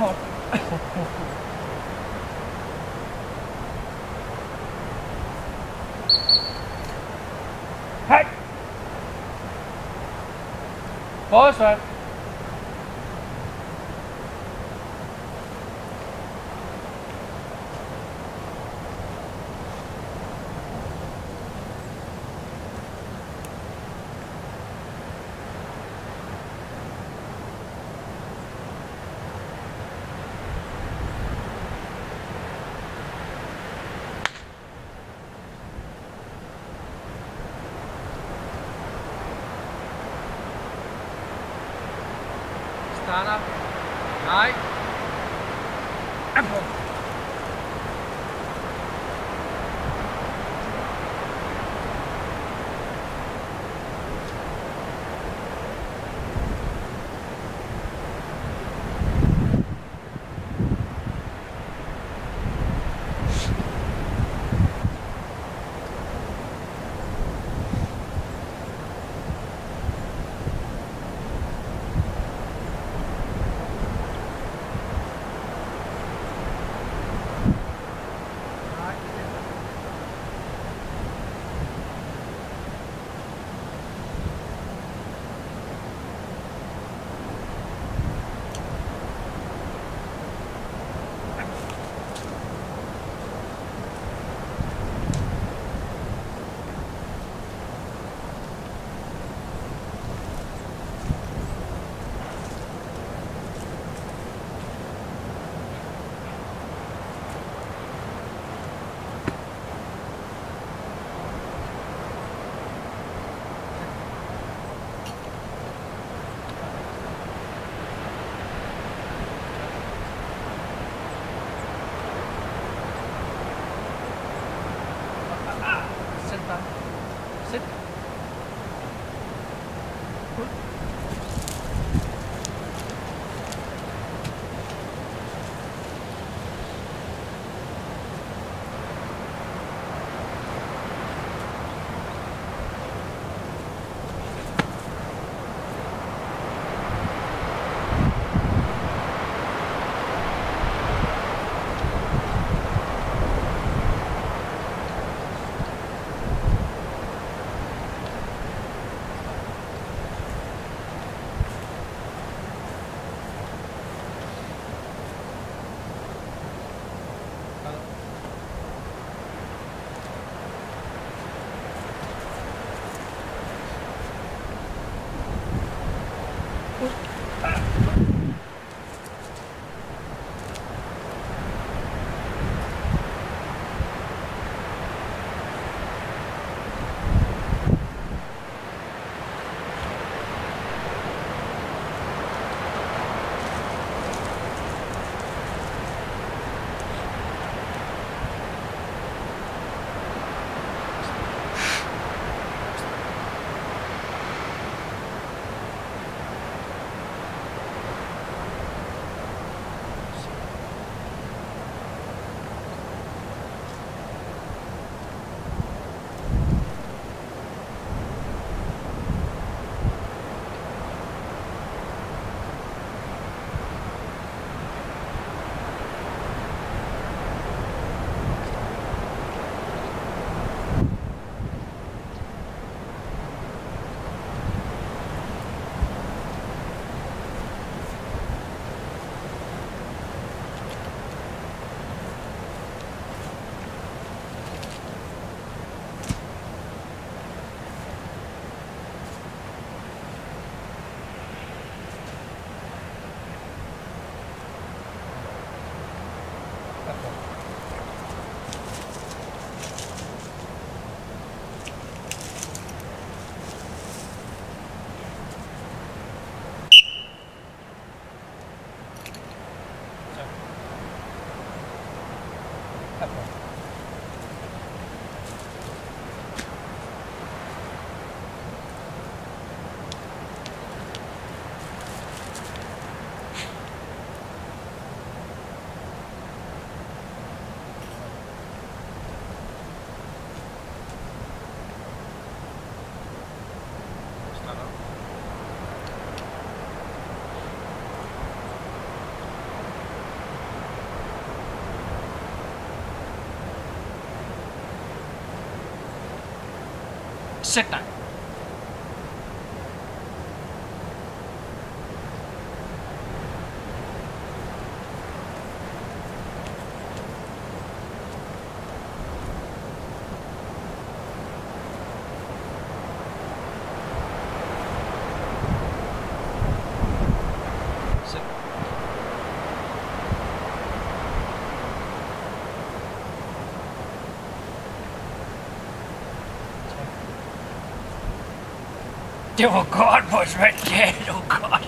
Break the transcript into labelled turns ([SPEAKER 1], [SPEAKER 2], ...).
[SPEAKER 1] hårdt. Hej! Hvor er Aye. Apple. That's it. Ah. pepper. set time. Oh god, was right there. Oh god.